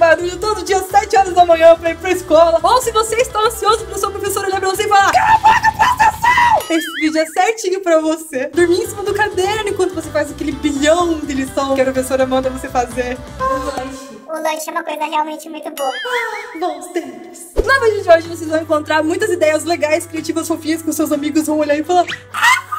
barulho todo dia às 7 horas da manhã pra ir pra escola. Ou se você está ansioso pra sua professora olhar pra você e falar Cala a boca, presta atenção! Esse vídeo é certinho pra você. Dormir em cima do caderno enquanto você faz aquele bilhão de lição que a professora manda você fazer. O lanche é uma coisa realmente muito boa. Bons tempos. No vídeo de hoje vocês vão encontrar muitas ideias legais, criativas, fofinhas que os seus amigos vão olhar e falar Sim,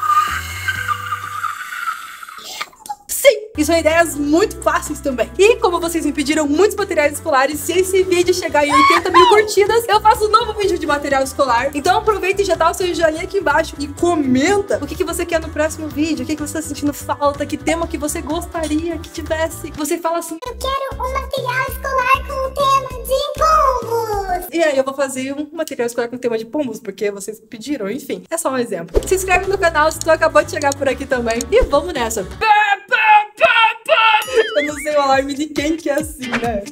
e são ideias muito fáceis também. E como vocês me pediram muitos materiais escolares, se esse vídeo chegar em 80 mil curtidas, eu faço um novo vídeo de material escolar. Então aproveita e já dá o seu joinha aqui embaixo e comenta o que, que você quer no próximo vídeo, o que, que você tá sentindo falta, que tema que você gostaria que tivesse. Você fala assim, Eu quero um material escolar com o tema de pombos. E aí eu vou fazer um material escolar com tema de pombos, porque vocês pediram, enfim. É só um exemplo. Se inscreve no canal se tu acabou de chegar por aqui também. E vamos nessa. Pá. Eu não sei o alarme de quem que é assim, né?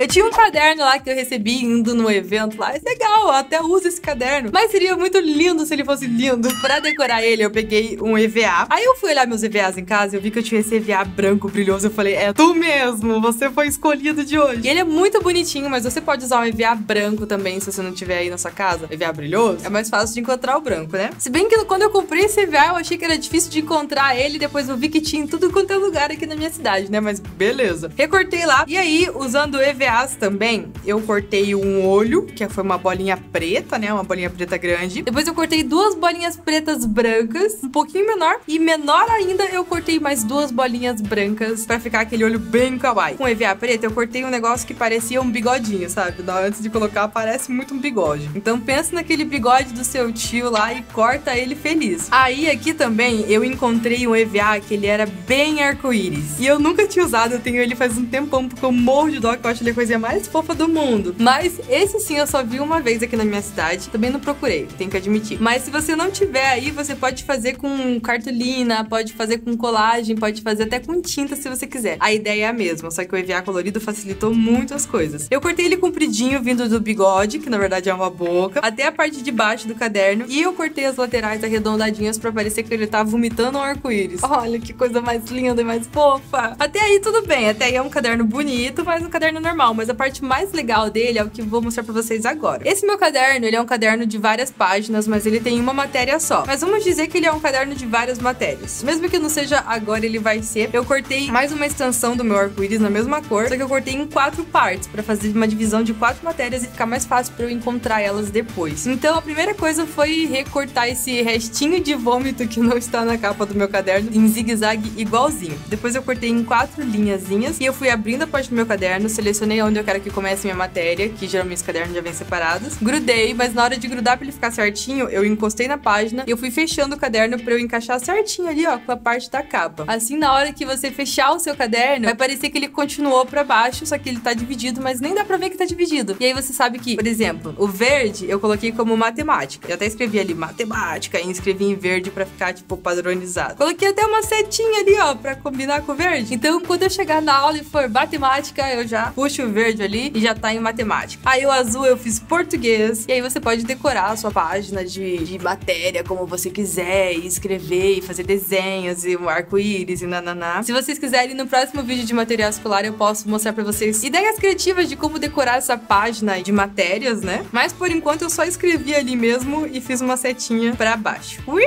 Eu tinha um caderno lá que eu recebi indo no evento lá. É legal, eu até uso esse caderno. Mas seria muito lindo se ele fosse lindo. Pra decorar ele, eu peguei um EVA. Aí eu fui olhar meus EVAs em casa e eu vi que eu tinha esse EVA branco brilhoso. Eu falei, é tu mesmo, você foi escolhido de hoje. E ele é muito bonitinho, mas você pode usar um EVA branco também se você não tiver aí na sua casa. EVA brilhoso. É mais fácil de encontrar o branco, né? Se bem que quando eu comprei esse EVA, eu achei que era difícil de encontrar ele. Depois eu vi que tinha em tudo quanto é lugar aqui na minha cidade, né? Mas beleza. Recortei lá. E aí, usando o EVA também, eu cortei um olho, que foi uma bolinha preta, né? Uma bolinha preta grande. Depois eu cortei duas bolinhas pretas brancas, um pouquinho menor. E menor ainda, eu cortei mais duas bolinhas brancas pra ficar aquele olho bem kawaii. Com EVA preta, eu cortei um negócio que parecia um bigodinho, sabe? Antes de colocar, parece muito um bigode. Então pensa naquele bigode do seu tio lá e corta ele feliz. Aí aqui também eu encontrei um EVA que ele era bem arco-íris. E eu nunca tinha usado, eu tenho ele faz um tempão, porque eu morro de dó, que eu acho ele a coisa mais fofa do mundo. Mas esse sim eu só vi uma vez aqui na minha cidade. Também não procurei, tenho que admitir. Mas se você não tiver aí, você pode fazer com cartolina, pode fazer com colagem, pode fazer até com tinta se você quiser. A ideia é a mesma, só que o EVA colorido facilitou muito as coisas. Eu cortei ele compridinho, vindo do bigode, que na verdade é uma boca, até a parte de baixo do caderno. E eu cortei as laterais arredondadinhas pra parecer que ele tá vomitando um arco-íris. Olha que coisa mais linda e mais fofa. Até aí tudo bem, até aí é um caderno bonito, mas um caderno normal. Mas a parte mais legal dele é o que vou mostrar pra vocês agora. Esse meu caderno, ele é um caderno de várias páginas, mas ele tem uma matéria só. Mas vamos dizer que ele é um caderno de várias matérias. Mesmo que não seja agora, ele vai ser. Eu cortei mais uma extensão do meu arco-íris na mesma cor, só que eu cortei em quatro partes pra fazer uma divisão de quatro matérias e ficar mais fácil pra eu encontrar elas depois. Então a primeira coisa foi recortar esse restinho de vômito que não está na capa do meu caderno em zigue-zague igualzinho. Depois eu cortei em quatro linhazinhas e eu fui abrindo a parte do meu caderno, selecionei onde eu quero que comece minha matéria, que geralmente os cadernos já vêm separados. Grudei, mas na hora de grudar pra ele ficar certinho, eu encostei na página e eu fui fechando o caderno pra eu encaixar certinho ali, ó, com a parte da capa. Assim, na hora que você fechar o seu caderno, vai parecer que ele continuou pra baixo, só que ele tá dividido, mas nem dá pra ver que tá dividido. E aí você sabe que, por exemplo, o verde eu coloquei como matemática. Eu até escrevi ali matemática e escrevi em verde pra ficar, tipo, padronizado. Coloquei até uma setinha ali, ó, pra combinar com o verde. Então, quando eu chegar na aula e for matemática, eu já puxo o verde ali e já tá em matemática. Aí o azul eu fiz português. E aí você pode decorar a sua página de, de matéria como você quiser, e escrever, e fazer desenhos, e um arco-íris, e nananá. Se vocês quiserem, no próximo vídeo de material escolar eu posso mostrar pra vocês ideias criativas de como decorar essa página de matérias, né? Mas por enquanto eu só escrevi ali mesmo e fiz uma setinha pra baixo. Ui!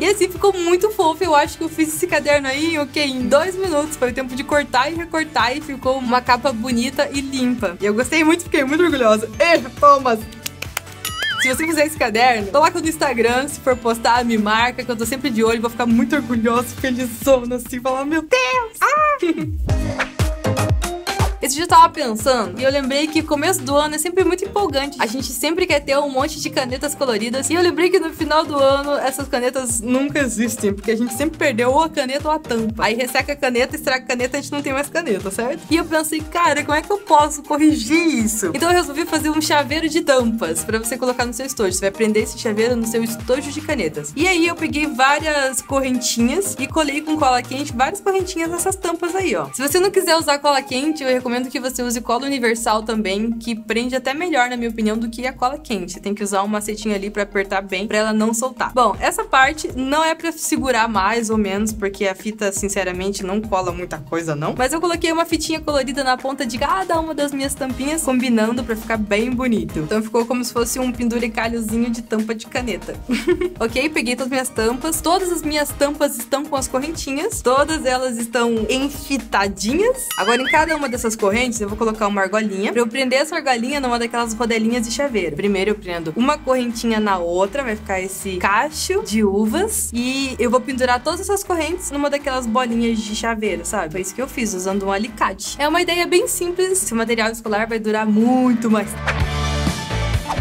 E assim ficou muito fofo. Eu acho que eu fiz esse caderno aí, ok, em dois minutos. Foi o tempo de cortar e recortar e ficou uma capa bonita e limpa. E eu gostei muito, fiquei muito orgulhosa. E palmas! Se você fizer esse caderno, coloca no Instagram, se for postar, me marca, que eu tô sempre de olho, vou ficar muito orgulhosa, felizona, assim, falar, meu Deus! Ah! Esse dia eu tava pensando e eu lembrei que começo do ano é sempre muito empolgante. A gente sempre quer ter um monte de canetas coloridas. E eu lembrei que no final do ano essas canetas nunca existem, porque a gente sempre perdeu ou a caneta ou a tampa. Aí resseca a caneta, estraga a caneta, a gente não tem mais caneta, certo? E eu pensei, cara, como é que eu posso corrigir isso? Então eu resolvi fazer um chaveiro de tampas para você colocar no seu estojo. Você vai prender esse chaveiro no seu estojo de canetas. E aí eu peguei várias correntinhas e colei com cola quente várias correntinhas nessas tampas aí, ó. Se você não quiser usar cola quente, eu recomendo que que você use cola universal também, que prende até melhor, na minha opinião, do que a cola quente. Tem que usar um macetinho ali pra apertar bem, pra ela não soltar. Bom, essa parte não é pra segurar mais ou menos, porque a fita, sinceramente, não cola muita coisa, não. Mas eu coloquei uma fitinha colorida na ponta de cada uma das minhas tampinhas, combinando pra ficar bem bonito. Então ficou como se fosse um penduricalhozinho de tampa de caneta. ok? Peguei todas as minhas tampas. Todas as minhas tampas estão com as correntinhas. Todas elas estão enfitadinhas. Agora, em cada uma dessas correntes, eu vou colocar uma argolinha. Pra eu prender essa argolinha numa daquelas rodelinhas de chaveiro. Primeiro eu prendo uma correntinha na outra, vai ficar esse cacho de uvas. E eu vou pendurar todas essas correntes numa daquelas bolinhas de chaveiro, sabe? Foi isso que eu fiz, usando um alicate. É uma ideia bem simples. Esse material escolar vai durar muito mais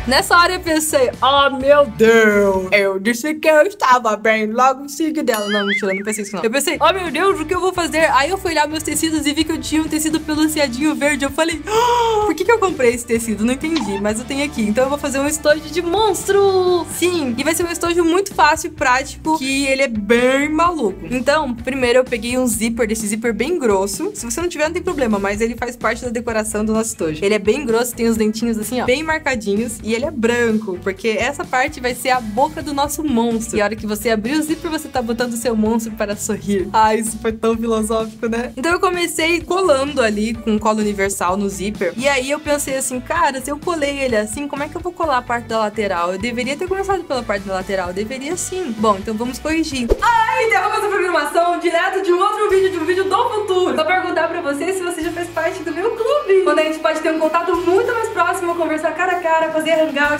Nessa hora eu pensei, oh meu Deus, eu disse que eu estava bem, logo em seguida dela. Não, mentira, não pensei isso não. Eu pensei, oh meu Deus, o que eu vou fazer? Aí eu fui olhar meus tecidos e vi que eu tinha um tecido peluciadinho verde. Eu falei, oh, por que, que eu comprei esse tecido? Não entendi, mas eu tenho aqui. Então eu vou fazer um estojo de monstro. Sim, e vai ser um estojo muito fácil e prático, que ele é bem maluco. Então, primeiro eu peguei um zíper, desse zíper bem grosso. Se você não tiver, não tem problema, mas ele faz parte da decoração do nosso estojo. Ele é bem grosso, tem os dentinhos assim, ó, bem marcadinhos. E ele é branco, porque essa parte vai ser a boca do nosso monstro. E a hora que você abrir o zíper, você tá botando o seu monstro para sorrir. Ah, isso foi tão filosófico, né? Então eu comecei colando ali com cola universal no zíper. E aí eu pensei assim, cara, se eu colei ele assim, como é que eu vou colar a parte da lateral? Eu deveria ter começado pela parte da lateral. Eu deveria sim. Bom, então vamos corrigir. Ai, derruba essa programação direto de um outro vídeo, de um vídeo do futuro. Vou perguntar pra você se você já fez parte do meu clube. Quando a gente pode ter um contato muito mais próximo, conversar cara a cara, fazer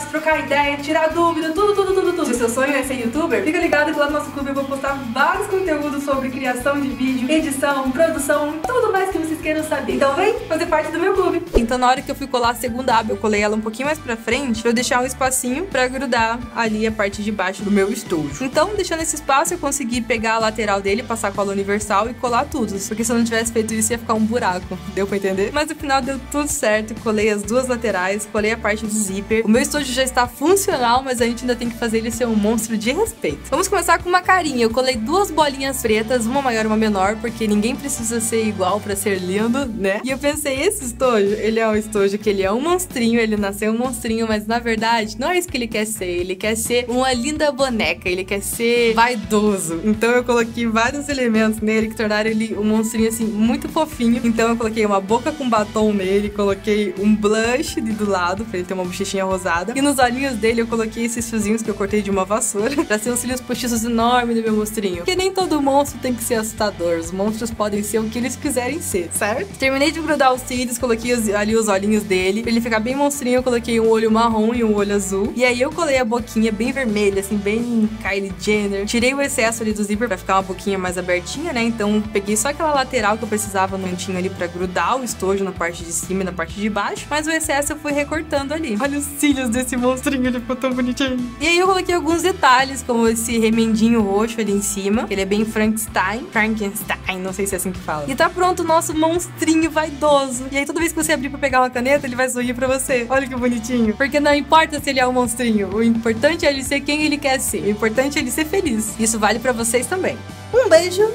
trocar ideia, tirar dúvida, tudo, tudo, tudo, tudo. Se seu sonho é ser youtuber, fica ligado que lá no nosso clube eu vou postar vários conteúdos sobre criação de vídeo, edição, produção, tudo mais que vocês queiram saber. Então vem fazer parte do meu clube. Então na hora que eu fui colar a segunda aba, eu colei ela um pouquinho mais pra frente, pra eu deixar um espacinho pra grudar ali a parte de baixo do meu estojo. Então, deixando esse espaço, eu consegui pegar a lateral dele, passar cola universal e colar tudo. Porque se eu não tivesse feito isso, ia ficar um buraco. Deu pra entender? Mas no final deu tudo certo. Colei as duas laterais, colei a parte do zíper. O meu estojo já está funcional, mas a gente ainda tem que fazer ele ser um monstro de respeito. Vamos começar com uma carinha. Eu colei duas bolinhas pretas, uma maior e uma menor, porque ninguém precisa ser igual para ser lindo, né? E eu pensei, esse estojo, ele é um estojo que ele é um monstrinho, ele nasceu um monstrinho, mas na verdade não é isso que ele quer ser. Ele quer ser uma linda boneca, ele quer ser vaidoso. Então eu coloquei vários elementos nele que tornaram ele um monstrinho assim muito fofinho. Então eu coloquei uma boca com batom nele, coloquei um blush do lado para ele ter uma bochechinha e nos olhinhos dele eu coloquei esses fiozinhos que eu cortei de uma vassoura pra ser uns cílios postiços enormes no meu monstrinho. Porque nem todo monstro tem que ser assustador. Os monstros podem ser o que eles quiserem ser, certo? Terminei de grudar os cílios, coloquei os, ali os olhinhos dele. Pra ele ficar bem monstrinho, eu coloquei um olho marrom e um olho azul. E aí eu colei a boquinha bem vermelha, assim, bem Kylie Jenner. Tirei o excesso ali do zíper pra ficar uma boquinha mais abertinha, né? Então peguei só aquela lateral que eu precisava no cantinho ali pra grudar o estojo na parte de cima e na parte de baixo. Mas o excesso eu fui recortando ali. Olha os cílios desse monstrinho, ele ficou tão bonitinho. E aí eu coloquei alguns detalhes, como esse remendinho roxo ali em cima. Ele é bem Frankenstein. Frankenstein, não sei se é assim que fala. E tá pronto o nosso monstrinho vaidoso. E aí toda vez que você abrir pra pegar uma caneta, ele vai sorrir pra você. Olha que bonitinho. Porque não importa se ele é um monstrinho. O importante é ele ser quem ele quer ser. O importante é ele ser feliz. Isso vale pra vocês também. Um beijo.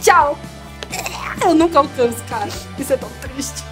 Tchau. Eu nunca alcanço, cara. Isso é tão triste.